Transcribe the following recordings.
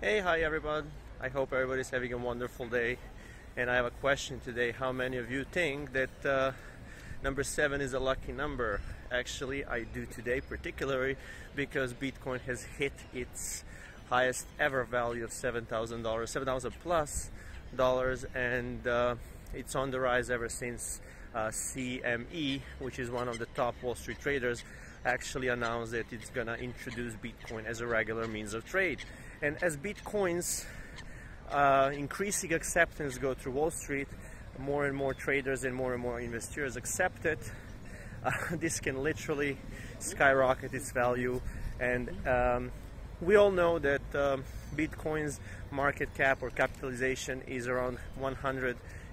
Hey, hi everyone. I hope everybody's having a wonderful day. And I have a question today. How many of you think that uh, number seven is a lucky number? Actually, I do today, particularly because Bitcoin has hit its highest ever value of $7,000, 7,000 plus dollars, and uh, it's on the rise ever since uh, CME, which is one of the top Wall Street traders, actually announced that it's gonna introduce Bitcoin as a regular means of trade. And as Bitcoin's uh, increasing acceptance go through Wall Street, more and more traders and more and more investors accept it. Uh, this can literally skyrocket its value and um, we all know that um, Bitcoin's market cap or capitalization is around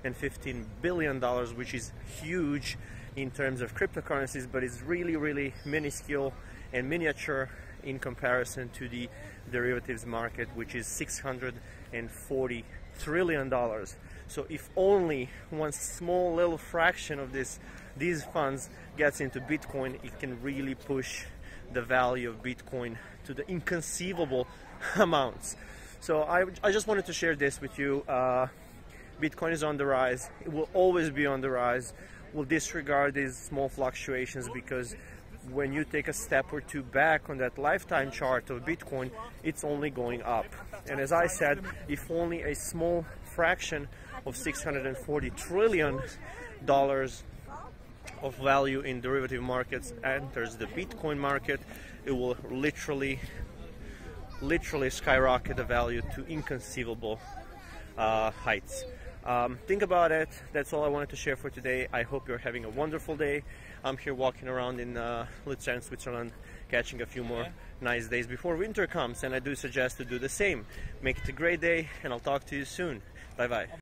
115 billion dollars, which is huge in terms of cryptocurrencies, but it's really, really minuscule and miniature in comparison to the derivatives market, which is 640 trillion dollars. So if only one small little fraction of this these funds gets into Bitcoin, it can really push the value of Bitcoin to the inconceivable amounts. So I, I just wanted to share this with you. Uh, Bitcoin is on the rise. It will always be on the rise. We'll disregard these small fluctuations because when you take a step or two back on that lifetime chart of Bitcoin, it's only going up. And as I said, if only a small fraction of 640 trillion dollars of value in derivative markets enters the Bitcoin market, it will literally, literally skyrocket the value to inconceivable uh, heights. Um, think about it. That's all I wanted to share for today. I hope you're having a wonderful day. I'm here walking around in uh, Lucerne, Switzerland, catching a few more nice days before winter comes, and I do suggest to do the same. Make it a great day, and I'll talk to you soon. Bye bye.